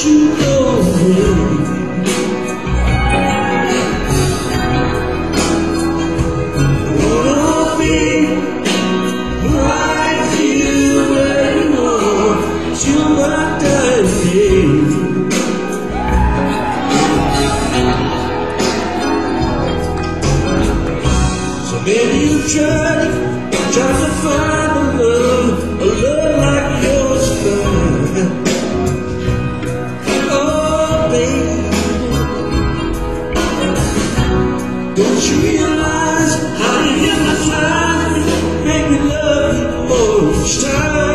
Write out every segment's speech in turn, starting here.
machucou. Stop.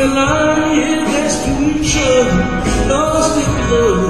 we lie here next to each other, lost in love.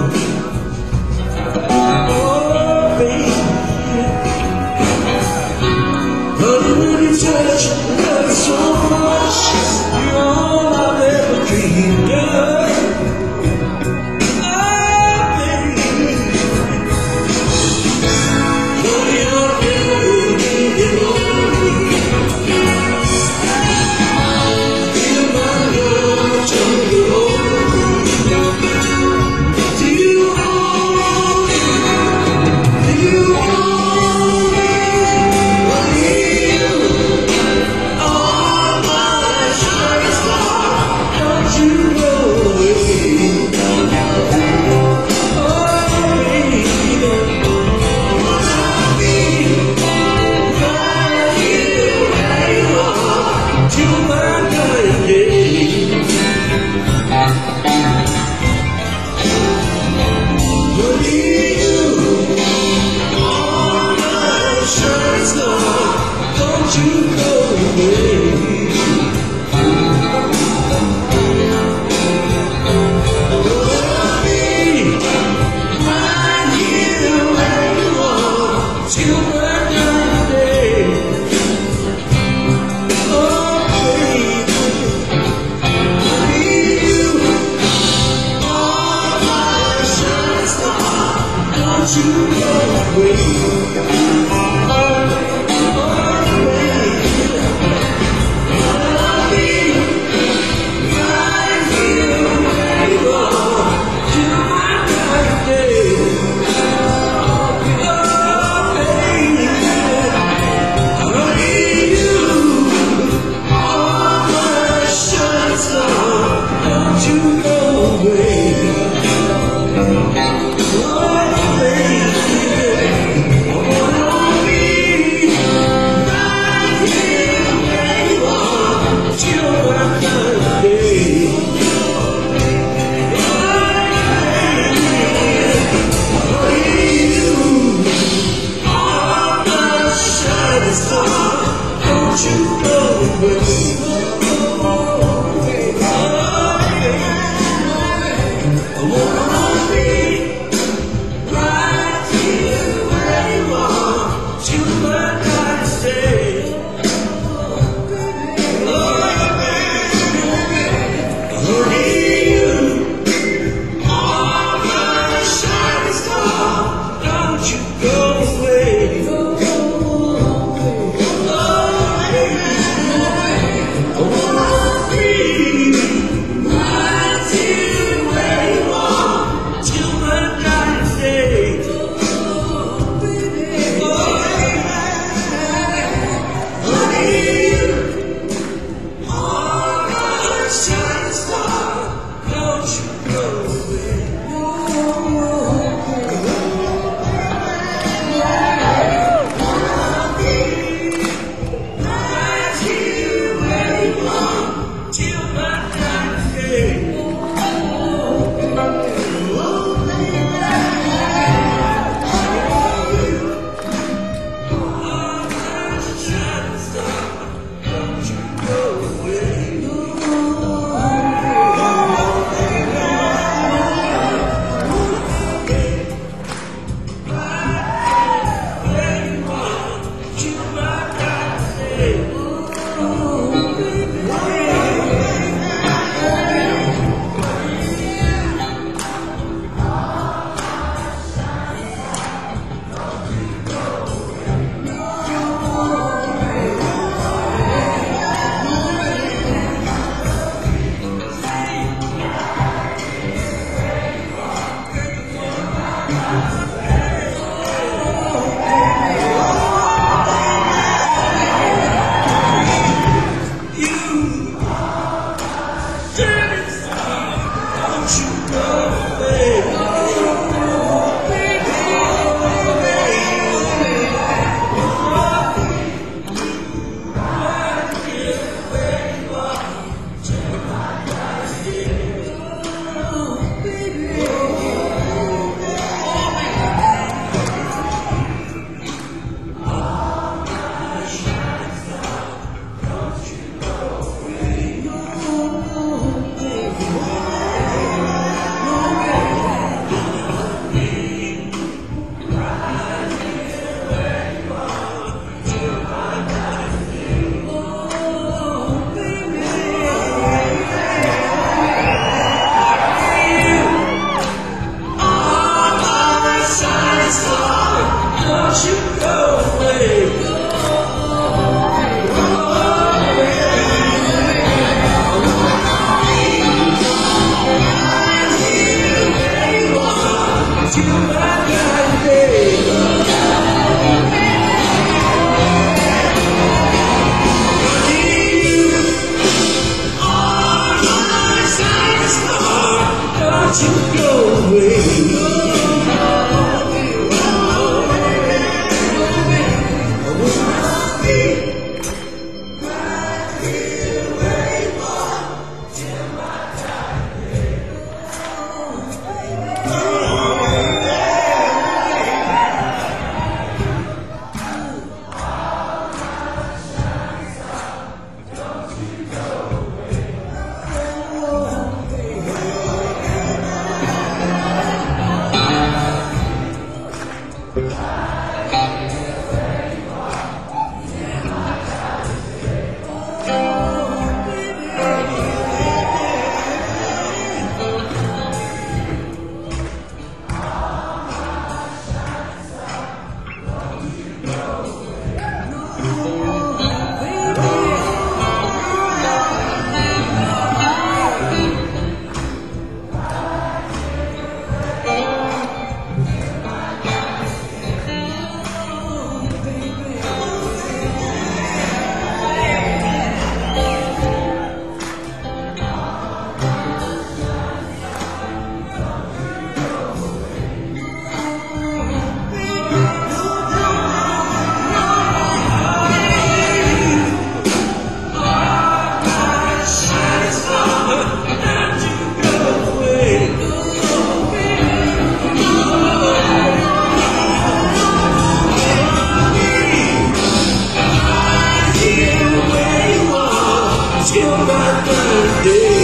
day.